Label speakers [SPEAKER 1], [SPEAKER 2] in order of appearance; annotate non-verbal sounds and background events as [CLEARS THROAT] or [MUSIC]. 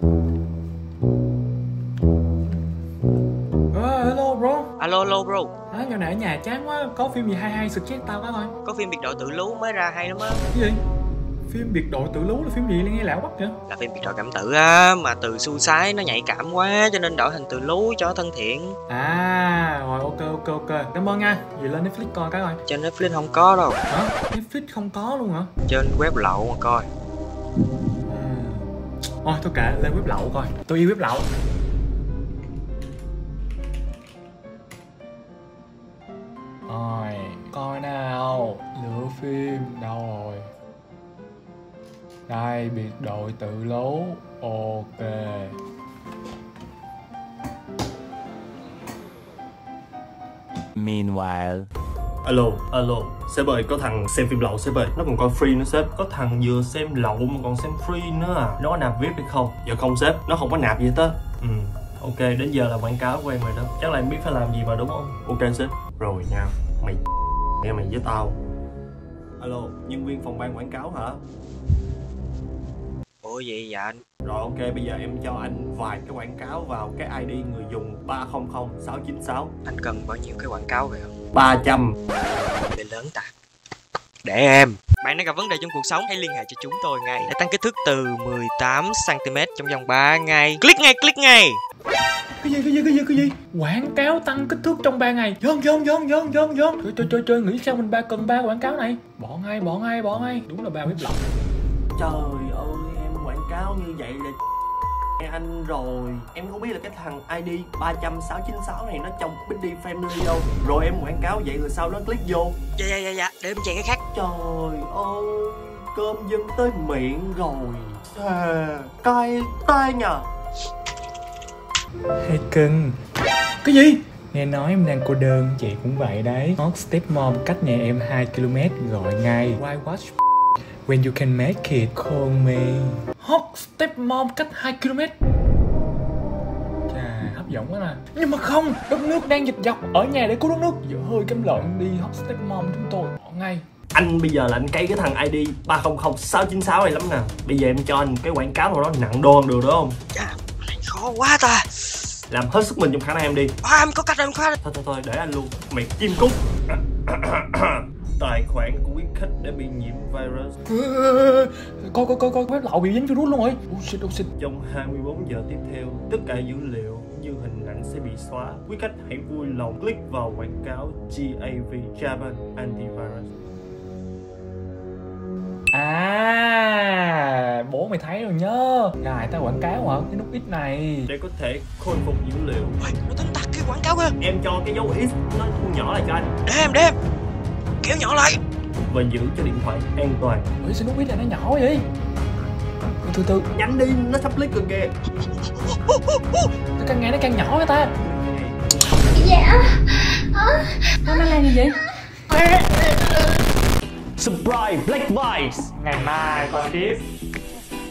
[SPEAKER 1] Ờ, hello bro
[SPEAKER 2] Alo alo bro
[SPEAKER 1] à, Giờ này ở nhà chán quá Có phim gì hay hay suggest tao cái thôi
[SPEAKER 2] Có phim biệt đội tự lú mới ra hay lắm á
[SPEAKER 1] Cái gì? Phim biệt đội tự lú là phim gì nghe lão bắt vậy?
[SPEAKER 2] Là phim biệt đội cảm tử á Mà từ xu sái nó nhạy cảm quá Cho nên đổi thành tự lú cho thân thiện
[SPEAKER 1] À rồi ok ok ok Cảm ơn nha Vậy lên Netflix coi cái coi
[SPEAKER 2] Trên Netflix không có đâu
[SPEAKER 1] Hả? Netflix không có luôn hả?
[SPEAKER 2] Trên web lậu mà coi.
[SPEAKER 1] Thôi tôi kệ, lên web lậu coi. Tôi yêu web lậu. Rồi, coi nào. Lựa phim đâu rồi. Đây, biệt đội tự lố Ok.
[SPEAKER 3] Meanwhile.
[SPEAKER 4] Alo, alo, sếp ơi, có thằng xem phim lậu sếp ơi. Nó còn coi free nữa sếp. Có thằng vừa xem lậu mà còn xem free nữa à. Nó có nạp VIP hay không? Dạ không sếp, nó không có nạp gì hết á. Ừ, ok, đến giờ là quảng cáo của em rồi đó. Chắc là em biết phải làm gì mà đúng không? Ok sếp. Rồi nha, mày nghe mày với tao. Alo, nhân viên phòng ban quảng cáo hả?
[SPEAKER 2] Ủa vậy dạ anh?
[SPEAKER 4] Rồi ok, bây giờ em cho anh vài cái quảng cáo vào cái ID người dùng 300696
[SPEAKER 2] Anh cần bao nhiêu cái quảng cáo vậy không
[SPEAKER 4] 300
[SPEAKER 2] Để lớn ta. Để em. Bạn đang gặp vấn đề trong cuộc sống Hãy liên hệ cho chúng tôi ngay. Để tăng kích thước từ 18cm trong vòng 3 ngày. Click ngay, click ngay.
[SPEAKER 1] Cái gì cái gì cái gì cái gì? Quảng cáo tăng kích thước trong 3 ngày. Dơn dơn dơn dơn dơn dơn. Trời trời trời trời Nghĩ sao mình ba cần ba quảng cáo này? Bỏ ngay bỏ ngay bỏ ngay. Đúng là ba web lậu
[SPEAKER 4] Trời ơi cáo như vậy là nghe anh rồi. Em không biết là cái thằng ID 30696 này nó trong Biddy Family đâu. Rồi em quảng cáo vậy rồi sao nó click vô.
[SPEAKER 2] Dạ dạ dạ dạ Để em chạy cái khác.
[SPEAKER 4] Trời ơi Cơm dân tới miệng rồi. Thề Cay tay nhờ.
[SPEAKER 1] Hay cưng. Cái gì? Nghe nói em đang cô đơn Chị cũng vậy đấy. Hot Step Mom cách nhà em 2km Gọi ngay. Why watch When you can make it Call me. Hot Step Mom cách 2km Chà hấp dẫn quá nè Nhưng mà không Đất nước đang dịch dọc Ở nhà để cứu đất nước. Giờ hơi cắm lợn đi Hot Step Mom chúng tôi. Bỏ ngay.
[SPEAKER 4] Anh bây giờ là anh cay cái thằng ID 300696 này lắm nè. Bây giờ em cho anh cái quảng cáo nào đó nặng đô được đó không
[SPEAKER 2] Này khó quá ta.
[SPEAKER 4] Làm hết sức mình trong khả năng em đi.
[SPEAKER 2] À em có cách rồi em có cách
[SPEAKER 4] Thôi thôi thôi để anh luôn. Mày chim cút [CLEARS THROAT] Tài khoản của quý khách đã bị nhiễm virus.
[SPEAKER 1] Coi coi coi coi Web lậu bị dính virus luôn rồi. Oh shit oh shit.
[SPEAKER 4] Trong 24 giờ tiếp theo Tất cả dữ liệu như hình ảnh sẽ bị xóa. Quý khách hãy vui lòng click vào quảng cáo GAV Japan Antivirus.
[SPEAKER 1] À Bố mày thấy rồi nhớ. Gài tao quảng cáo hả? Cái nút X này.
[SPEAKER 4] Để có thể khôi phục dữ liệu.
[SPEAKER 2] Ôi, nó tính tắt cái quảng cáo kìa.
[SPEAKER 4] Em cho cái dấu X nó thu nhỏ lại cho anh.
[SPEAKER 2] Để em, để em Kéo nhỏ lại.
[SPEAKER 4] Và giữ cho điện thoại an toàn.
[SPEAKER 1] Ủa sao nút X này nó nhỏ vậy. Từ từ từ
[SPEAKER 4] Nhanh đi, nó sắp click rồi kìa
[SPEAKER 1] Nó càng ngày nó càng nhỏ vậy ta.
[SPEAKER 5] Dạ.
[SPEAKER 1] Nó nó làm gì vậy?
[SPEAKER 4] Surprise Black Vice
[SPEAKER 1] Ngày mai coi tiếp